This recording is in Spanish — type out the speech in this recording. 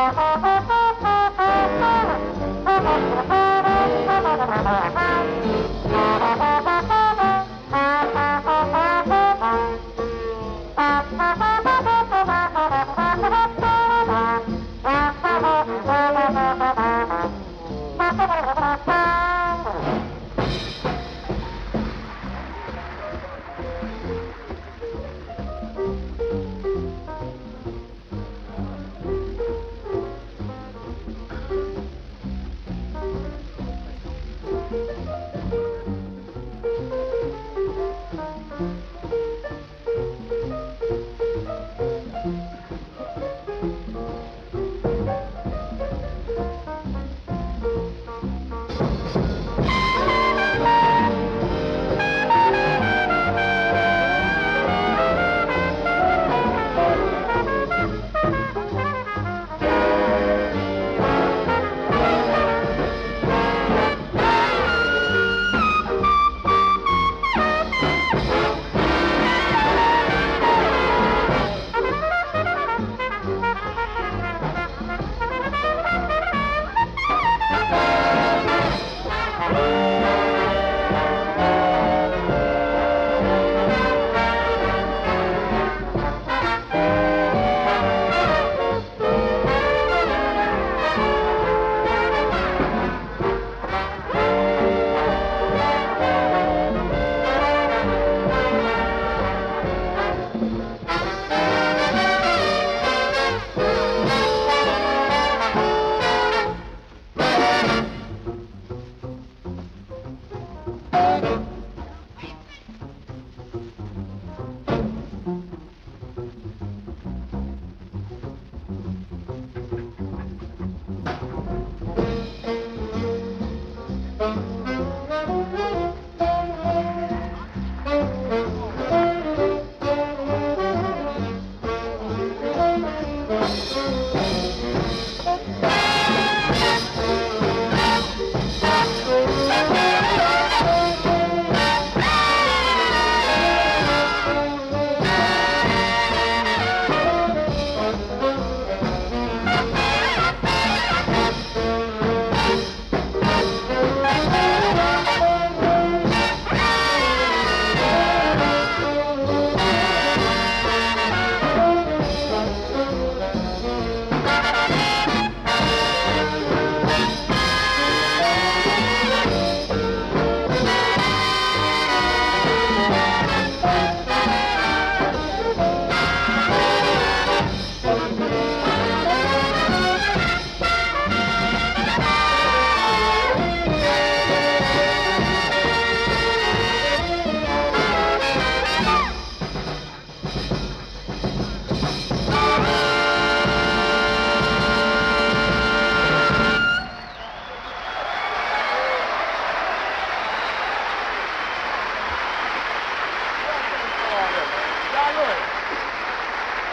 Ha!